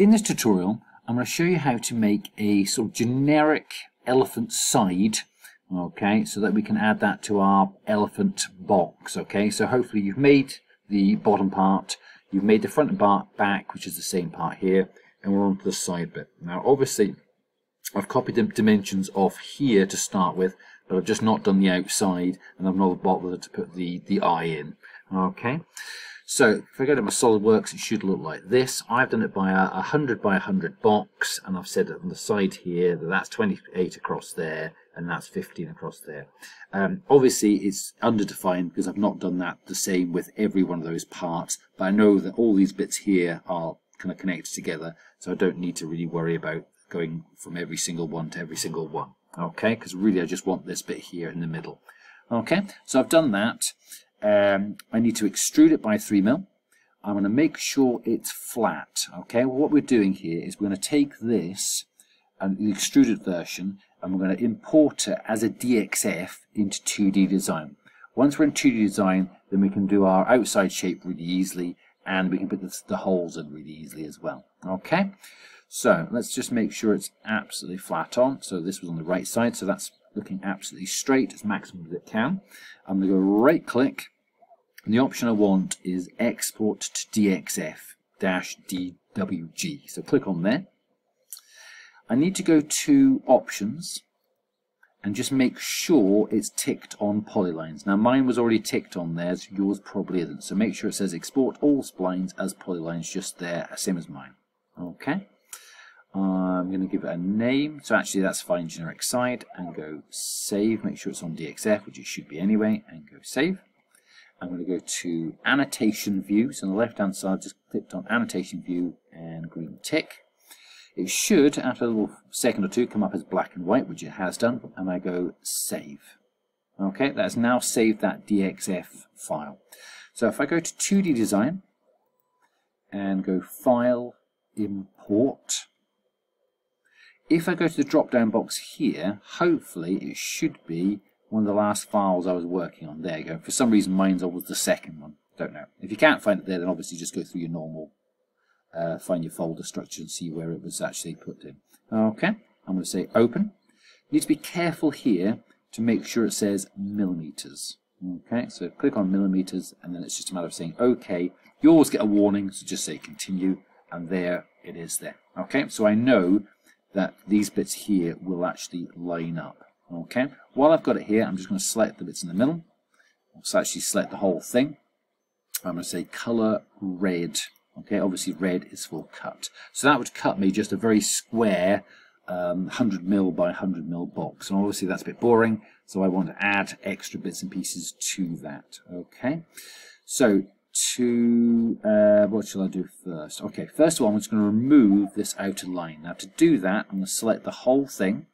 In this tutorial, I'm going to show you how to make a sort of generic elephant side, okay, so that we can add that to our elephant box, okay. So hopefully you've made the bottom part, you've made the front and back, which is the same part here, and we're on to the side bit. Now, obviously, I've copied the dimensions off here to start with, but I've just not done the outside, and I've not bothered to put the, the eye in, okay. So if I go to my SolidWorks, it should look like this. I've done it by a 100 by 100 box, and I've said on the side here that that's 28 across there, and that's 15 across there. Um, obviously, it's underdefined because I've not done that the same with every one of those parts, but I know that all these bits here are kind of connected together, so I don't need to really worry about going from every single one to every single one. Okay, because really I just want this bit here in the middle. Okay, so I've done that um, I need to extrude it by 3 mil. I'm going to make sure it's flat. Okay, well, what we're doing here is we're going to take this and the extruded version and we're going to import it as a DXF into 2D design. Once we're in 2D design, then we can do our outside shape really easily and we can put the, the holes in really easily as well. Okay, so let's just make sure it's absolutely flat on. So this was on the right side, so that's looking absolutely straight as maximum as it can. I'm going to go right click and the option I want is export to DXF dash DWG. So click on there. I need to go to options and just make sure it's ticked on polylines. Now mine was already ticked on there, so yours probably isn't. So make sure it says export all splines as polylines just there, same as mine. Okay. I'm going to give it a name. So actually that's fine, generic side, and go save. Make sure it's on DXF, which it should be anyway, and go save. I'm going to go to annotation view. So on the left hand side, just clicked on annotation view and green tick. It should, after a little second or two, come up as black and white, which it has done, and I go save. Okay, that has now saved that DXF file. So if I go to 2D design and go file, import, if I go to the drop down box here, hopefully it should be one of the last files I was working on. There you go. For some reason mine's always the second one. Don't know. If you can't find it there, then obviously just go through your normal, uh, find your folder structure and see where it was actually put in. Okay, I'm going to say open. You need to be careful here to make sure it says millimeters. Okay, so click on millimeters and then it's just a matter of saying OK. You always get a warning, so just say continue and there it is there. Okay, so I know that these bits here will actually line up. Okay, while I've got it here, I'm just going to select the bits in the middle. Let's actually select the whole thing. I'm going to say color red. Okay, obviously red is for cut. So that would cut me just a very square um, 100 mil by 100 mil box. And obviously that's a bit boring, so I want to add extra bits and pieces to that. Okay, so to, uh, what shall I do first? Okay, first of all, I'm just going to remove this outer line. Now to do that, I'm going to select the whole thing,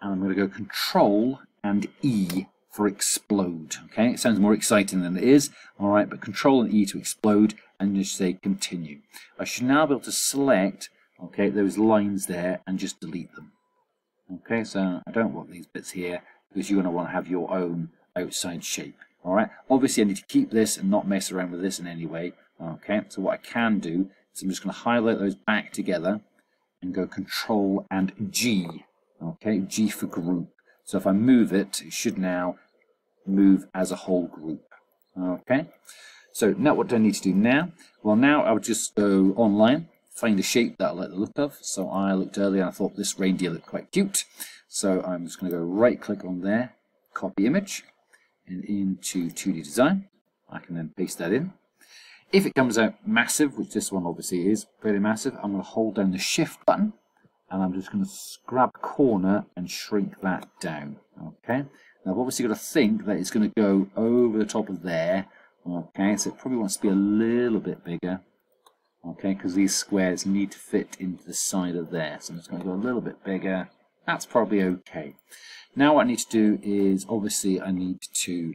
and I'm going to go Control and E for explode. Okay, it sounds more exciting than it is. All right, but Control and E to explode, and just say continue. I should now be able to select, okay, those lines there and just delete them. Okay, so I don't want these bits here because you're going to want to have your own outside shape. All right. Obviously, I need to keep this and not mess around with this in any way. Okay. So what I can do is I'm just going to highlight those back together and go Control and G. Okay. G for group. So if I move it, it should now move as a whole group. Okay. So now what do I need to do now? Well, now I would just go online, find a shape that I like the look of. So I looked earlier and I thought this reindeer looked quite cute. So I'm just going to go right click on there, copy image, and into 2D design. I can then paste that in. If it comes out massive, which this one obviously is pretty massive, I'm going to hold down the shift button and I'm just going to grab a corner and shrink that down. Okay. Now I've obviously got to think that it's going to go over the top of there. Okay, so it probably wants to be a little bit bigger. Okay, because these squares need to fit into the side of there. So I'm just going to go a little bit bigger. That's probably okay. Now what I need to do is obviously I need to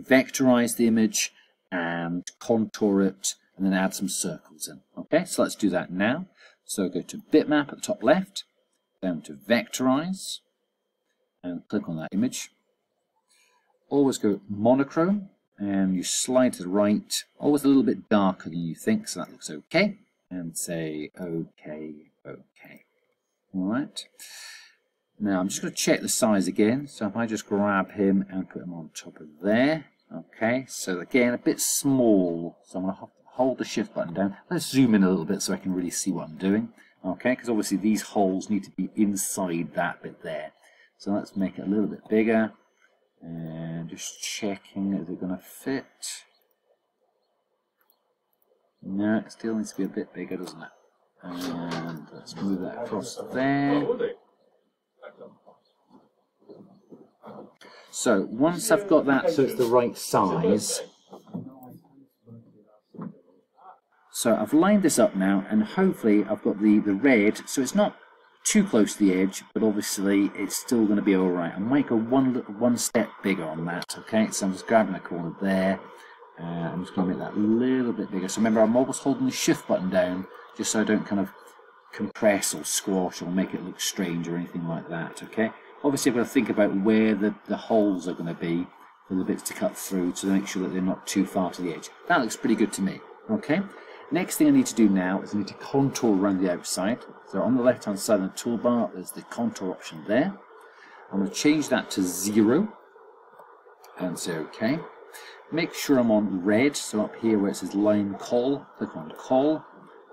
vectorize the image and contour it and then add some circles in. Okay, so let's do that now. So go to bitmap at the top left, down to vectorize, and click on that image. Always go monochrome, and you slide to the right, always a little bit darker than you think, so that looks okay. and say OK, OK. All right. Now I'm just going to check the size again. So if I just grab him and put him on top of there, okay. So again, a bit small. So I'm going to hold the shift button down. Let's zoom in a little bit so I can really see what I'm doing. Okay, because obviously these holes need to be inside that bit there. So let's make it a little bit bigger. And just checking, is it going to fit? No, it still needs to be a bit bigger, doesn't it? And let's move that across there. So once I've got that so it's the right size, so I've lined this up now and hopefully I've got the, the red, so it's not too close to the edge, but obviously it's still going to be alright. I might go one, one step bigger on that, okay? So I'm just grabbing a corner there, uh, I'm just going to make that a little bit bigger. So remember, I'm always holding the shift button down just so I don't kind of compress or squash or make it look strange or anything like that, okay? Obviously, I've got to think about where the, the holes are going to be for the bits to cut through to make sure that they're not too far to the edge. That looks pretty good to me, okay? Next thing I need to do now is I need to contour around the outside. So on the left hand side of the toolbar, there's the contour option there. I'm going to change that to zero and say OK. Make sure I'm on red, so up here where it says line call, click on call,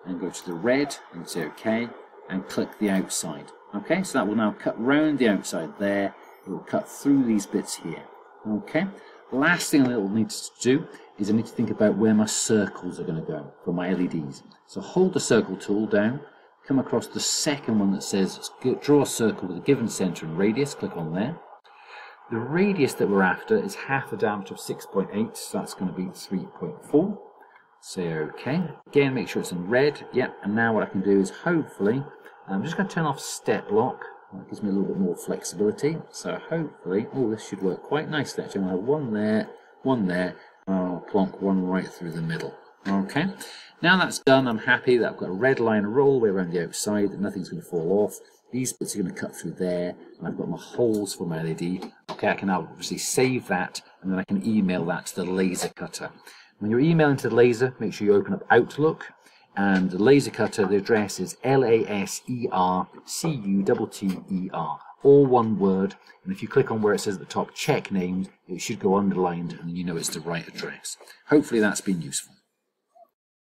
and go to the red and say OK and click the outside. Okay, so that will now cut round the outside there. It will cut through these bits here. Okay, last thing I will need to do is I need to think about where my circles are going to go for my LEDs. So hold the circle tool down, come across the second one that says draw a circle with a given center and radius, click on there. The radius that we're after is half the diameter of 6.8, so that's going to be 3.4. Say OK. Again, make sure it's in red. Yep, and now what I can do is hopefully, I'm just going to turn off step lock. That gives me a little bit more flexibility. So hopefully, oh, this should work quite nicely. Actually, I'm going to have one there, one there, and I'll plonk one right through the middle. Okay. Now that's done, I'm happy that I've got a red line all the way around the outside, that nothing's going to fall off. These bits are going to cut through there, and I've got my holes for my LED. Okay, I can now obviously save that, and then I can email that to the laser cutter. When you're emailing to the laser, make sure you open up Outlook, and the laser cutter, the address is L-A-S-E-R-C-U-T-T-E-R. All one word, and if you click on where it says at the top check names, it should go underlined, and you know it's the right address. Hopefully that's been useful.